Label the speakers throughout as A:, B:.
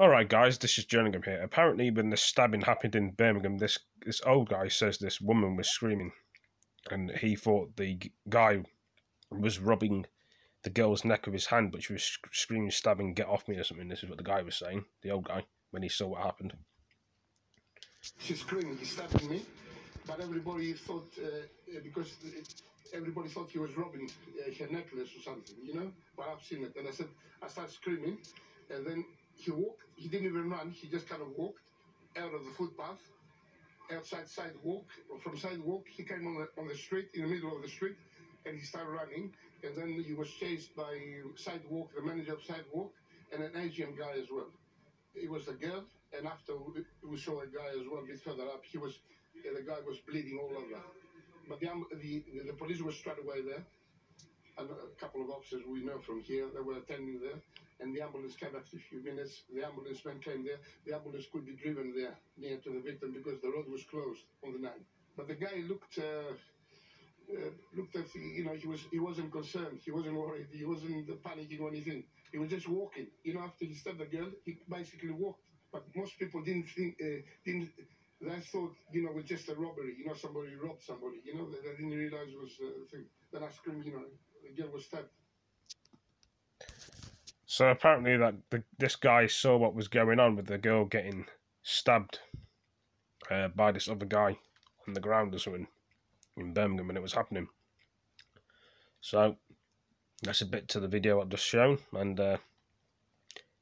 A: Alright guys, this is Jerningham here. Apparently when the stabbing happened in Birmingham, this this old guy says this woman was screaming and he thought the guy was rubbing the girl's neck with his hand, but she was screaming, stabbing, get off me or something. This is what the guy was saying, the old guy, when he saw what happened.
B: She's screaming, he's stabbing me, but everybody thought, uh, because everybody thought he was robbing uh, her necklace or something, you know? But I've seen it. And I said, I started screaming, and then he walked, he didn't even run, he just kind of walked out of the footpath, outside sidewalk, from sidewalk, he came on the, on the street, in the middle of the street, and he started running, and then he was chased by sidewalk, the manager of sidewalk, and an Asian guy as well. It was a girl, and after we saw a guy as well a bit further up, he was, the guy was bleeding all over. But the, um, the, the police were straight away there, and a couple of officers we know from here, they were attending there, and the ambulance came after a few minutes. The ambulance man came there. The ambulance could be driven there near to the victim because the road was closed on the night. But the guy looked. Uh, uh, looked at you know he was he wasn't concerned he wasn't worried he wasn't panicking or anything he was just walking you know after he stabbed the girl he basically walked but most people didn't think uh, didn't they thought you know it was just a robbery you know somebody robbed somebody you know they, didn't realize it was a thing then I screamed you know the girl was stabbed
A: so apparently that the, this guy saw what was going on with the girl getting stabbed uh, by this other guy on the ground or something in Birmingham when it was happening. So that's a bit to the video I've just shown and uh,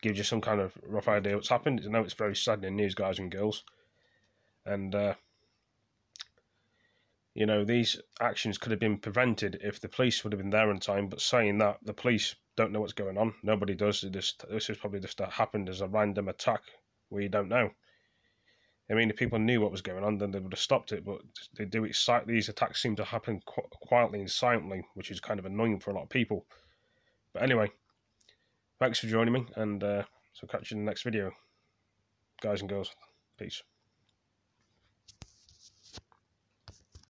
A: gives you some kind of rough idea what's happened. I know it's very saddening news, guys and girls. And, uh, you know, these actions could have been prevented if the police would have been there in time. But saying that, the police don't know what's going on. Nobody does. This this is probably just that happened as a random attack where you don't know. I mean, if people knew what was going on, then they would have stopped it. But they do it. These attacks seem to happen qu- quietly and silently, which is kind of annoying for a lot of people. But anyway, thanks for joining me, and uh, so catch you in the next video, guys and girls. Peace.